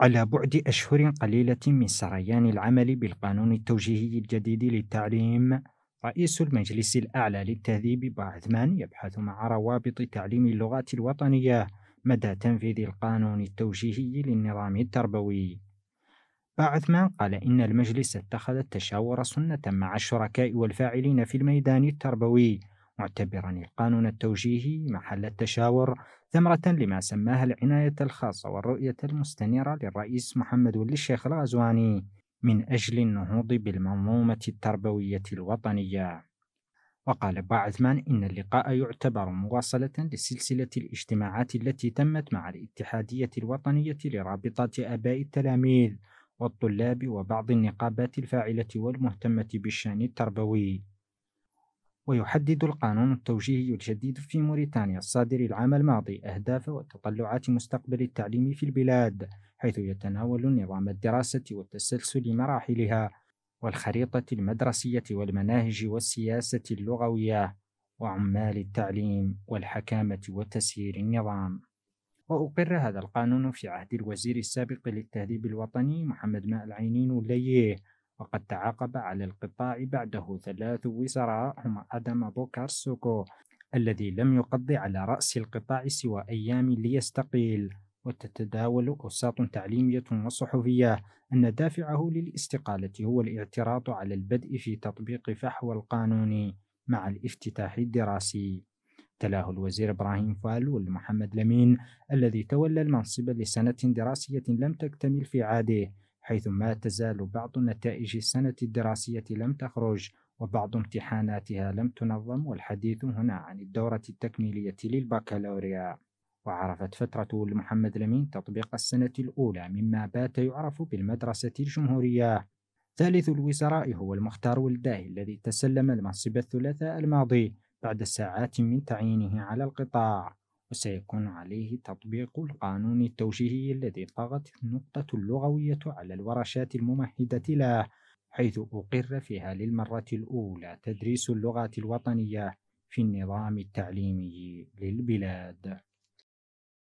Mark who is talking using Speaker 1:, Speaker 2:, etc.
Speaker 1: على بعد أشهر قليلة من سريان العمل بالقانون التوجيهي الجديد للتعليم رئيس المجلس الأعلى للتهذيب بعثمان يبحث مع روابط تعليم اللغات الوطنية مدى تنفيذ القانون التوجيهي للنظام التربوي. بعثمان قال إن المجلس اتخذ التشاور سنة مع الشركاء والفاعلين في الميدان التربوي معتبرا القانون التوجيهي محل التشاور ثمرة لما سماها العناية الخاصة والرؤية المستنيرة للرئيس محمد ولي الشيخ الغزواني من أجل النهوض بالمنظومة التربوية الوطنية. وقال باعثمان إن اللقاء يعتبر مواصلة لسلسلة الاجتماعات التي تمت مع الاتحادية الوطنية لرابطة آباء التلاميذ والطلاب وبعض النقابات الفاعلة والمهتمة بالشأن التربوي. ويحدد القانون التوجيهي الجديد في موريتانيا. الصادر العام الماضي أهداف وتطلعات مستقبل التعليم في البلاد حيث يتناول نظام الدراسة وتسلسل مراحلها والخريطة المدرسية والمناهج والسياسة اللغوية وعمال التعليم والحكامة وتسيير النظام. وأقر هذا القانون في عهد الوزير السابق للتهذيب الوطني محمد ماء العينين وليه وقد تعاقب على القطاع بعده. ثلاث وزراء هم أدم بوكار سوكو الذي لم يقضي على رأس القطاع سوى أيام ليستقيل. وتتداول أوساط تعليمية وصحفية أن دافعه للاستقالة هو الاعتراض على البدء في تطبيق فحوى القانون مع الافتتاح الدراسي. تلاه الوزير إبراهيم فال والمحمد لمين الذي تولى المنصب لسنة دراسية لم تكتمل في عاده. حيث ما تزال بعض نتائج السنة الدراسية لم تخرج وبعض امتحاناتها لم تنظم والحديث هنا عن الدورة التكميلية للبكالوريا. وعرفت فترة محمد لمين تطبيق السنة الأولى مما بات يعرف بالمدرسة الجمهورية. ثالث الوزراء هو المختار ولداه الذي تسلم المنصب الثلاثاء الماضي بعد ساعات من تعيينه على القطاع. وسيكون عليه تطبيق القانون التوجيهي الذي طغت النقطة اللغوية على الورشات الممهدة له حيث أقر فيها للمرة الأولى تدريس اللغات الوطنية في النظام التعليمي للبلاد.